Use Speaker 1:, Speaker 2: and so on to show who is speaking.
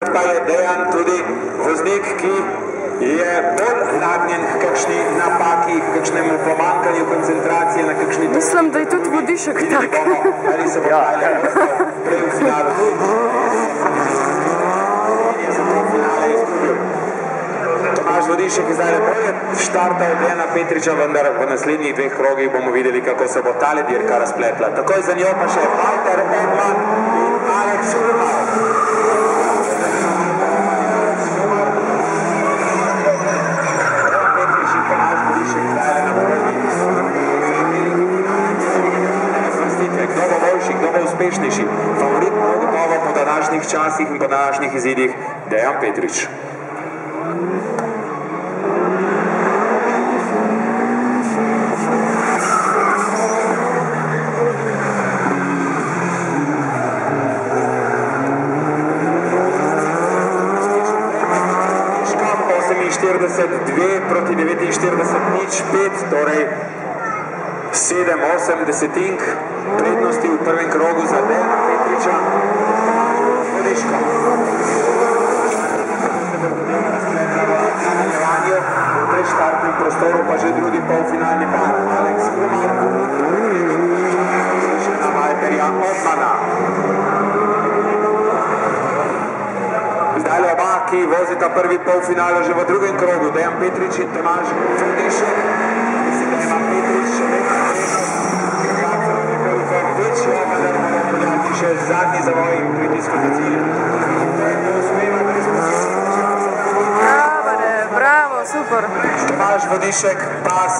Speaker 1: pa je dejan tudi voznik, ki je bolj nagnjen k kakšni napaki, k kakšnemu pomankanju koncentracije na kakšni točki.
Speaker 2: Mislim, da je tudi vodišek tak.
Speaker 1: ali se bo ja. prej v finalu. Tomaž Vodišek je zdaj bolje štartal od Dejana Petriča, vendar v naslednjih dveh krogih bomo videli, kako se bo tale dirka razpletla. Takoj za njo pa še Walter Edman uspešnejši? Favorit bo gotovo po današnjih časih in po današnjih izidih Dejan Petrič. Škam 48, 2 proti 49, nič 5, torej 7, 8 desetink prednosti v prvem krogu za Dejana Petriča. V preštartnem prostoru pa že drugi polfinalni par. Alex Humar. Še na Valterja Otmana. Zdaj oba, ki vozita prvi polfinale že v drugem krogu, Dejan Petrič in Tomaž Vodišek. Mislim, da ima Petrič še vedno še zadnji zavoj in pritisk uspeva brez
Speaker 2: Bravo, bravo, super.
Speaker 1: Tomaž Vodišek, pas